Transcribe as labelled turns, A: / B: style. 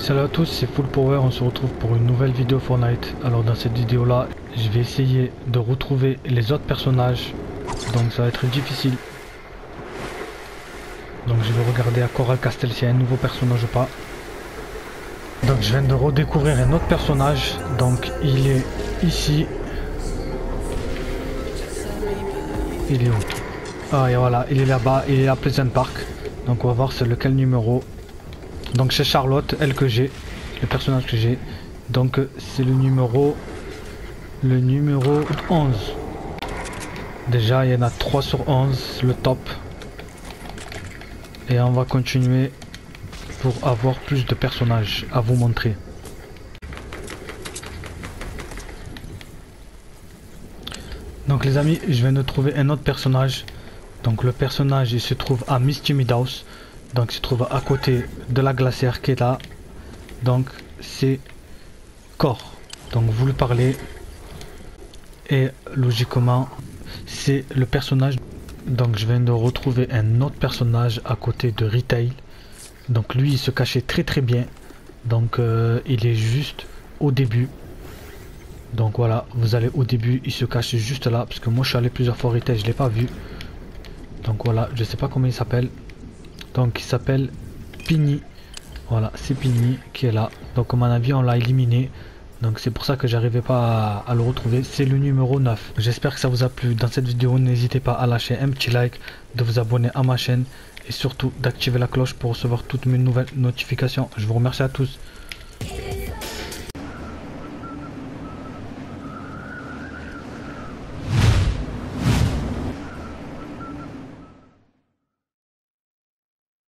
A: Salut à tous, c'est Full Power, on se retrouve pour une nouvelle vidéo Fortnite. Alors dans cette vidéo là, je vais essayer de retrouver les autres personnages. Donc ça va être difficile. Donc je vais regarder à Coral Castel s'il y a un nouveau personnage ou pas. Donc je viens de redécouvrir un autre personnage. Donc il est ici. Il est où? Ah et voilà, il est là-bas, il est à Pleasant Park. Donc on va voir c'est lequel numéro. Donc c'est Charlotte, elle que j'ai, le personnage que j'ai. Donc c'est le numéro le numéro 11. Déjà il y en a 3 sur 11, le top. Et on va continuer pour avoir plus de personnages à vous montrer. Donc les amis, je viens de trouver un autre personnage. Donc le personnage il se trouve à Misty Meadows. Donc se trouve à côté de la glacière qui est là. Donc c'est Corps. Donc vous lui parlez. Et logiquement c'est le personnage. Donc je viens de retrouver un autre personnage à côté de Retail. Donc lui il se cachait très très bien. Donc euh, il est juste au début. Donc voilà, vous allez au début, il se cache juste là. Parce que moi je suis allé plusieurs fois Retail, je l'ai pas vu. Donc voilà, je sais pas comment il s'appelle. Donc il s'appelle Pini. Voilà, c'est Pini qui est là. Donc à mon avis on l'a éliminé. Donc c'est pour ça que j'arrivais pas à, le retrouver. C'est le numéro 9. J'espère que ça vous a plu. Dans cette vidéo, n'hésitez pas à lâcher un petit like, de vous abonner à ma chaîne et surtout d'activer la cloche pour recevoir toutes mes nouvelles notifications. Je vous remercie à tous.